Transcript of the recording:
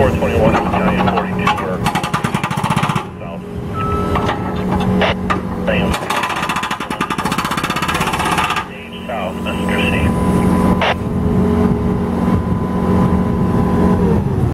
421.